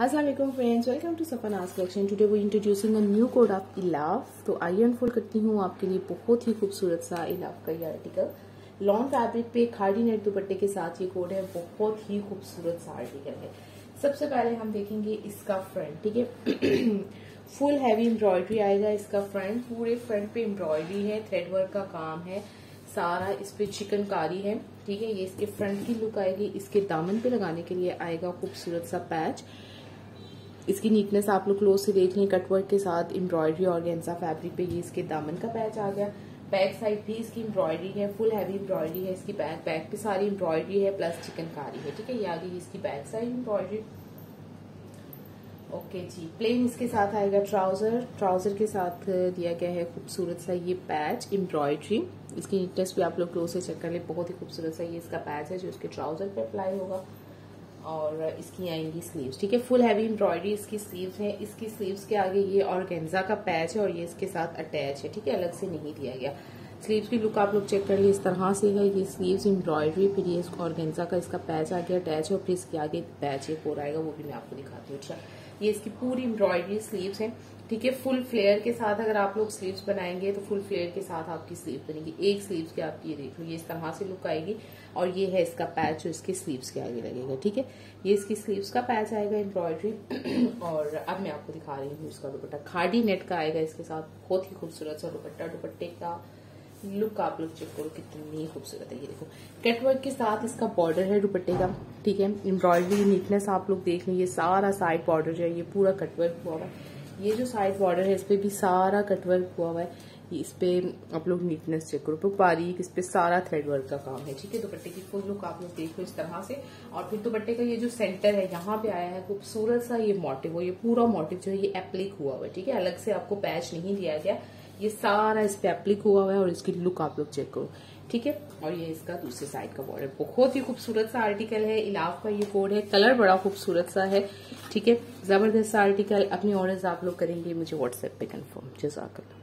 Assalamualaikum friends, welcome to Safanas collection. Today we introducing a new code of Ilaf तो आई unfold करती हूँ आपके लिए बहुत ही खूबसूरत सा इलाफ का ये आर्टिकल लॉन्ग फैब्रिक पे खाड़ी नेट दुपट्टे के साथ ये कोड है। बहुत ही खूबसूरत सा आर्टिकल है। सबसे पहले हम देखेंगे इसका फ्रंट ठीक है? फुल हैवी एम्ब्रॉयडरी आएगा इसका फ्रंट पूरे फ्रंट पे एम्ब्रॉयडरी है थ्रेड वर्क का काम है। सारा इस पे चिकनकारी है ठीक है? ये इसके फ्रंट की लुक आएगी। इसके दामन पे लगाने के लिए आएगा खूबसूरत सा पैच इसकी नीटनेस आप लोग क्लोज से देख लें कटवर्क के साथ एम्ब्रॉयडरी और गेंसा फैब्रिक पे ये इसके दामन का पैच आ गया। बैक साइड भी इसकी एम्ब्रॉयडरी है फुल हैवी एम्ब्रॉयडरी है, इसकी बैक बैक पे सारी एम्ब्रॉयडरी है प्लस चिकनकारी है, ठीक है? ये आ गई इसकी बैक साइड एम्ब्रॉयडरी ओके जी प्लेन इसके साथ आएगा ट्राउज़र ट्राउज़र के साथ दिया गया है खूबसूरत सा ये पैच एम्ब्रॉयडरी इसकी नीटनेस भी आप लोग क्लोज से चेक कर ले, बहुत ही खूबसूरत सा ये इसका पैच है जो इसके ट्राउज़र पे अप्लाई होगा। और इसकी आएँगी स्लीव्स ठीक है फुल हैवी एम्ब्रॉयडरी इसकी स्लीव्स है। इसकी स्लीव्स के आगे ये और का पैच है और ये इसके साथ अटैच है। ठीक है, अलग से नहीं दिया गया। स्लीव्स की लुक आप लोग चेक कर लिए, इस तरह से है ये स्लीव्स एम्ब्रॉयडरी फिर ये ऑर्गेन्जा का इसका पैच आ गया अटैच है और फिर इसके आगे पैच एक और आएगा, वो भी मैं आपको दिखाती हूँ। अच्छा ये इसकी पूरी एम्ब्रॉयडरी स्लीव्स है, ठीक है? फुल फ्लेयर के साथ अगर आप लोग स्लीव्स बनाएँगे तो फुल फ्लेयर के साथ आपकी स्लीव बनेगी। एक स्लीव्स के आप ये देख लो, ये इस तरह से लुक आएगी और ये है इसका पैच जो इसके स्लीव्स के आगे लगेगा, ठीक है? ये इसकी स्लीव्स का पैच आएगा एम्ब्रॉयडरी और अब मैं आपको दिखा रही हूँ इसका दुपट्टा। खाडी नेट का आएगा इसके साथ, बहुत ही खूबसूरत सा दुपट्टा, दुपट्टे का लुक आप लोग चेक करो कितनी खूबसूरत है, ये देखो। कटवर्क के साथ इसका बॉर्डर है दुपट्टे का, ठीक है? एम्ब्रॉयडरी नीटनेस आप लोग देख लें, ये सारा साइड बॉर्डर जो है, ये पूरा कटवर्क हुआ हुआ है। ये जो साइड बॉर्डर है, इस पे भी सारा कटवर्क हुआ हुआ है। इस पे आप लोग नीटनेस चेक करो। बारीक इस पे सारा थ्रेड वर्क का काम है, ठीक है? दुपट्टे की फुल लुक आप लोग देखो इस तरह से। और फिर दुपट्टे का ये जो सेंटर है, यहाँ पे आया है खूबसूरत सा ये मोटिव हो ये पूरा मोटिव जो है, ये एप्लिक हुआ हुआ है, ठीक है? अलग से आपको पैच नहीं दिया गया। ये सारा इस पे एप्लिक हुआ हुआ है और इसकी लुक आप लोग चेक करो, ठीक है? और ये इसका दूसरे साइड का बॉर्डर बहुत ही खूबसूरत सा आर्टिकल है। इलाफ का ये कोड है। कलर बड़ा खूबसूरत सा है, ठीक है? ज़बरदस्त सा आर्टिकल अपनी ऑर्डर आप लोग करेंगे, मुझे व्हाट्सएप पे कंफर्म जजाकल्ला।